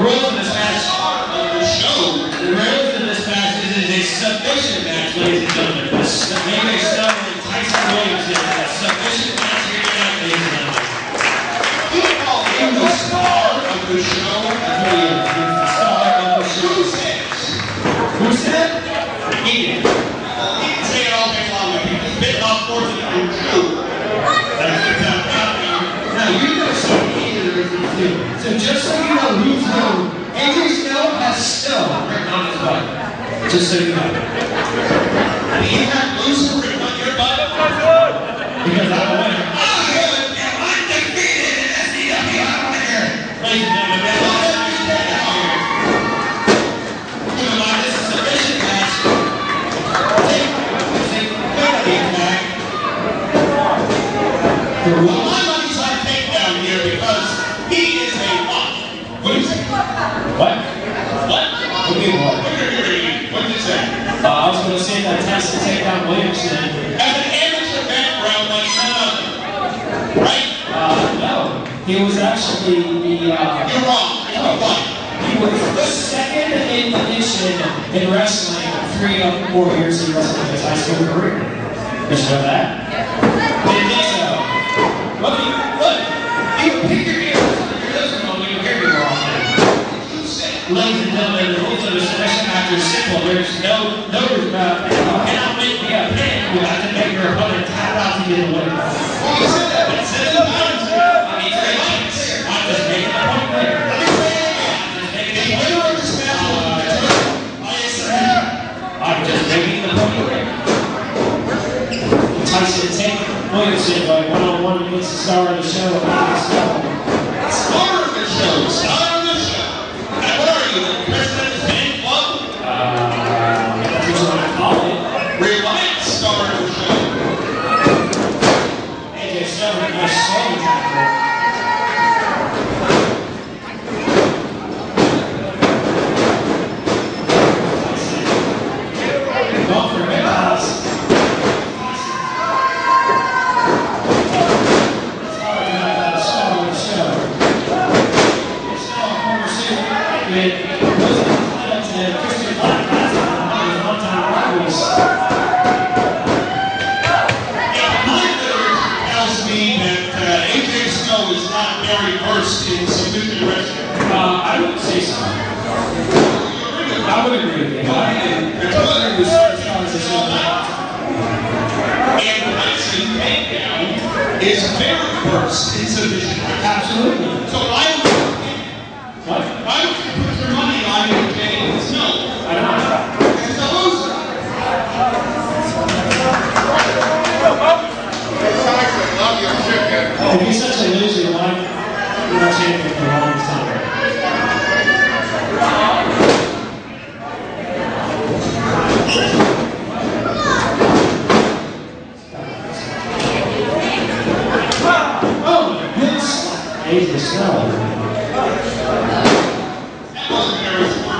rules You know. And you have on your butt. Because a winner. Oh, good. Am I defeated in we mind, this is a submission match. Take, take, take back. The Well, rule. my money's on takedown here because he is a what? What is it? What? What? What do you want? What did you read? What did it say? Uh, I was going to say that Tyson Takedown Williamson. As an amateur background like none other. Right? Uh, no. He was actually the, uh, You're wrong. You're what? he was the second in edition in wrestling three of four years in his high school career. Did you know that? Didn't think. Look, you, look, you pick your ears, your listening on, you can hear. You said. Ladies and gentlemen, the rules of submission match are simple. There's no, no, uh, you cannot make me a pin. You have to make your opponent tap out to get a one-on-one the star of the show. Star of the show. Star of the show. What are you? With tells me that AJ Snow is not very versed in wrestling. Uh, I would say so. I would agree with you. And Tyson is very versed in submission. Absolutely. So why would you, What? Why would you put your money on AJ Snow I don't know. as a loser? If such a loser, not for the longest time? Oh Snow. That wasn't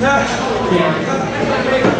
Tyson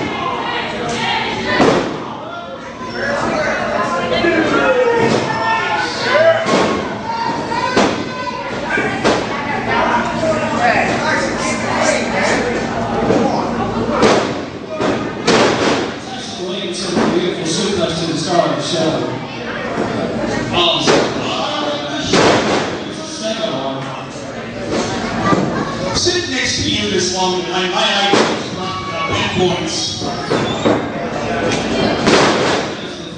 this one behind my eyes about points.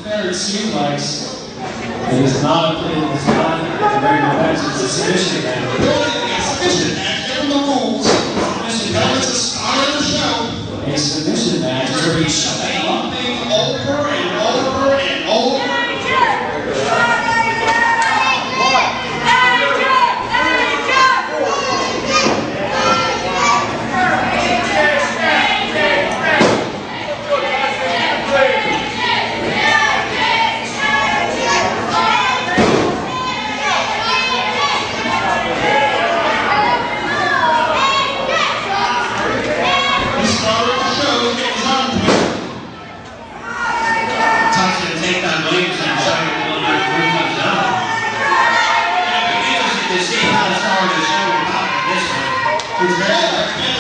It seems like it is not a play, it is not a very defensive submission. Amen.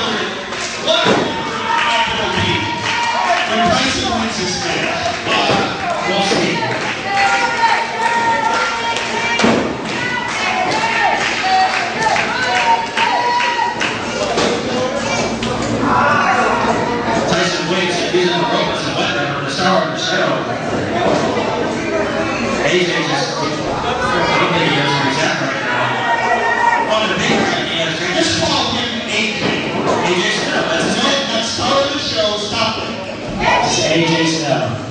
AJ Snell.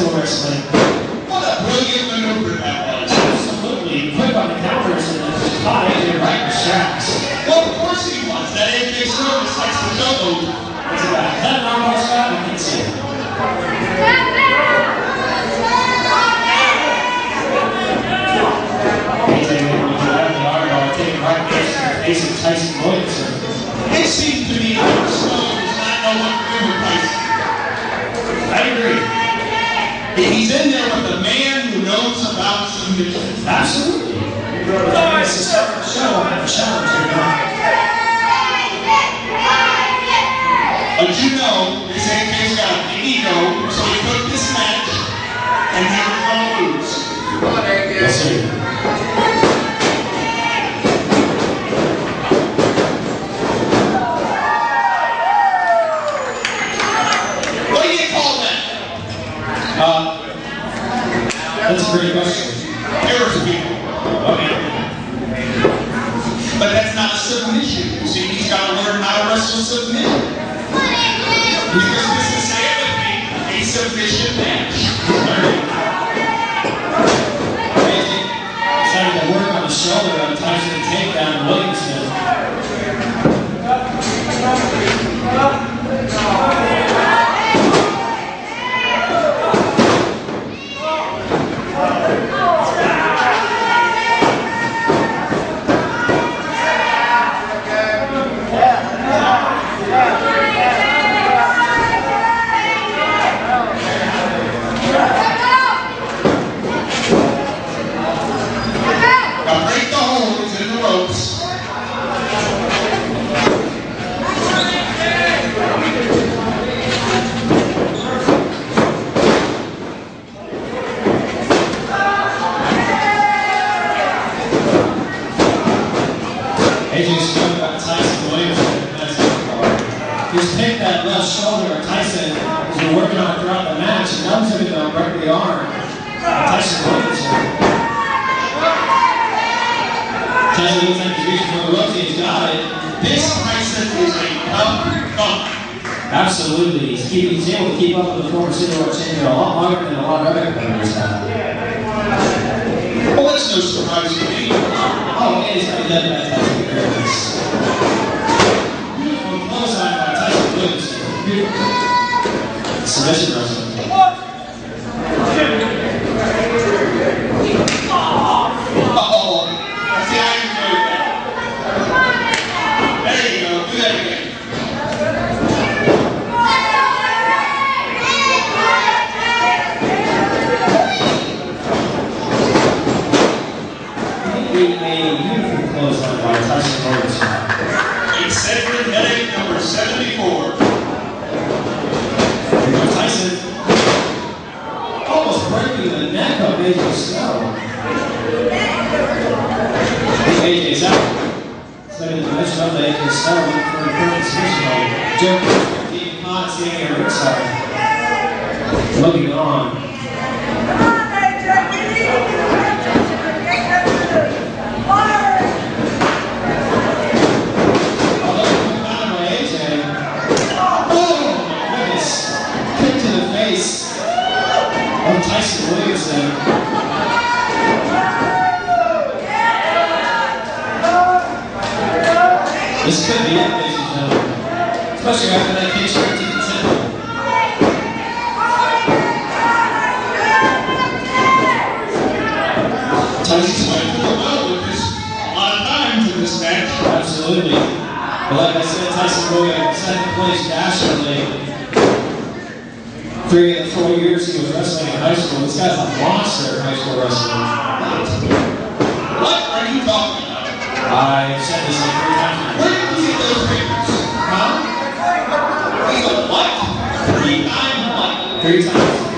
professional wrestling He's in there with a man who knows about solutions. Absolutely. Right. It's show and you. But you know, Zanke's got an ego, so he took this match and he was going to lose. Let's see. What do you call that? Uh, that's a great question. Errors of people. But that's not a submission. You see, he's got to learn how to wrestle submission. Because this is Sabbath, a submission man. AJ's front by Tyson Williams. Just pick that left shoulder. Tyson has been working on throughout the match. And now he's going to break the arm. Tyson Williams. Tyson looks like he's reaching for a rookie. He's got it. This Tyson is a tough cup. Absolutely. He's, keep, he's able to keep up with the former city world champion a lot longer than a lot of other competitors have. Well, that's no surprise to me. Oh, it's he's got a. Williamson. This could be it, ladies and gentlemen. Especially after that straight to the temple. Tyson's went for the well with this. A lot of times in this match. Absolutely. But like I said, Tyson Williams, second place nationally. Three the four years he was wrestling in high school. This guy's a monster in high school wrestling. What are you talking about? I've said this like three times. Where did you get those papers? Huh? He's a what? What? Three times second place national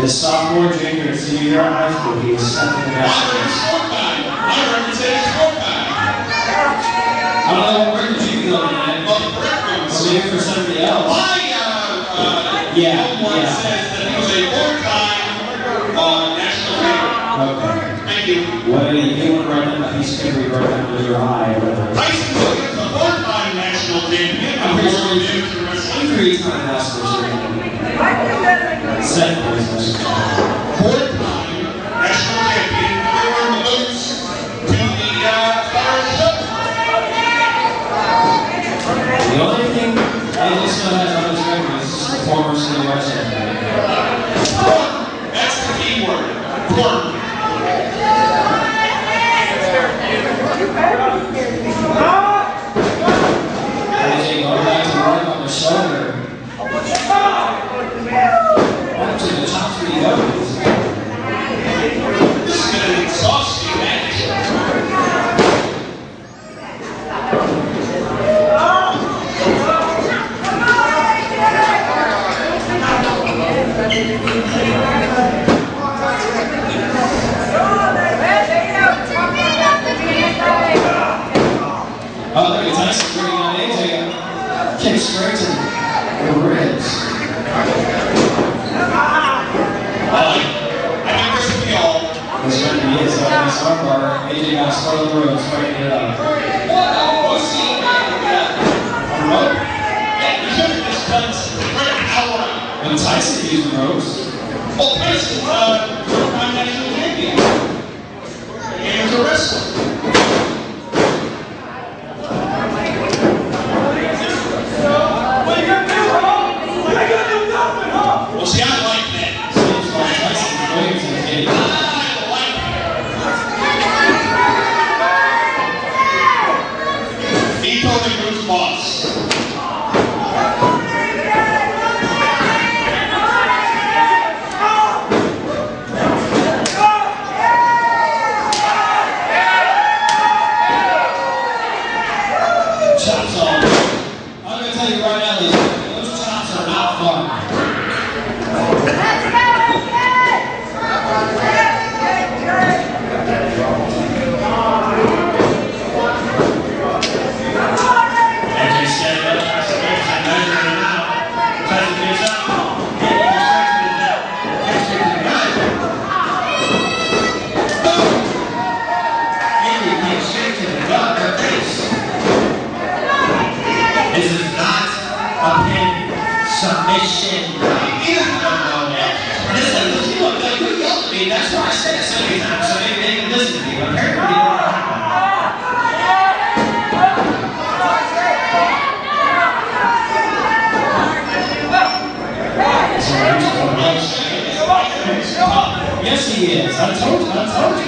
His sophomore, junior, and senior year of high school, he was second in Modern national. sport time. I represent sport time. I don't know where did you go tonight? Well, the correct one Or was maybe for somebody else. My, uh, uh, Yeah, one yeah. says that he was a four-time, uh, national champion. Okay. Thank you. Well, you want to write down that piece of paper you wrote down under your eye or whatever. Tyson Williams, a four-time national champion of World Amateur Wrestling. Three-time national champion. Second place national champion. Four-time national champion, the boots to the, uh, the only thing still has on his record is the former city world champion. That's the key word. Former. AJ going back to work on the shoulder. Back to the top three goes. This has been an exhausting match. At Tyson bringing on AJ. Kick straight to the ribs. Think this will be his opening armbar. AJ got spun on the ropes, fighting it up. What a pussy. Rope. Yeah, just. Tyson used ropes. Well, Tyson's uh, four-time national champion. And a wrestler. はい。Yes, he is. I told you, I told you.